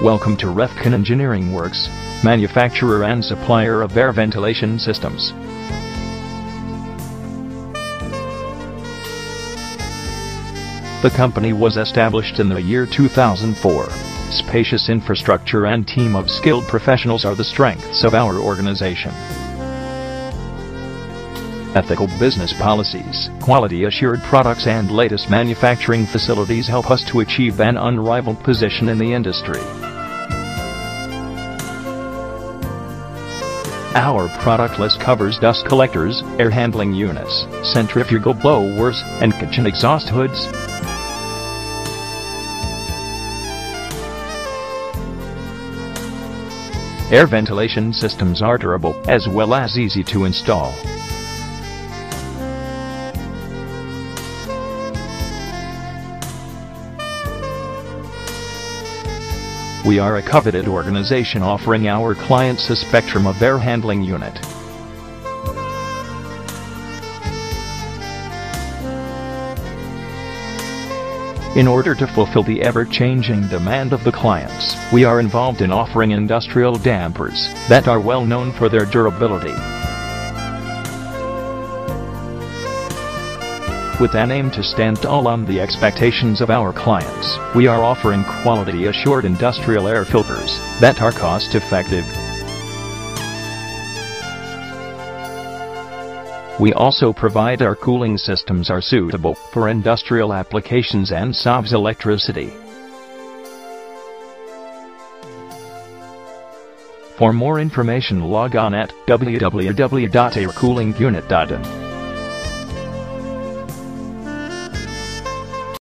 Welcome to Refcon Engineering Works, manufacturer and supplier of air ventilation systems. The company was established in the year 2004. Spacious infrastructure and team of skilled professionals are the strengths of our organization. Ethical business policies, quality assured products and latest manufacturing facilities help us to achieve an unrivaled position in the industry. Our product list covers dust collectors, air handling units, centrifugal blowers, and kitchen exhaust hoods. Air ventilation systems are durable as well as easy to install. We are a coveted organization offering our clients a spectrum of air handling unit. In order to fulfill the ever-changing demand of the clients, we are involved in offering industrial dampers that are well known for their durability. With an aim to stand tall on the expectations of our clients, we are offering quality assured industrial air filters that are cost effective. We also provide our cooling systems are suitable for industrial applications and saves electricity. For more information log on at www.aircoolingunit.in.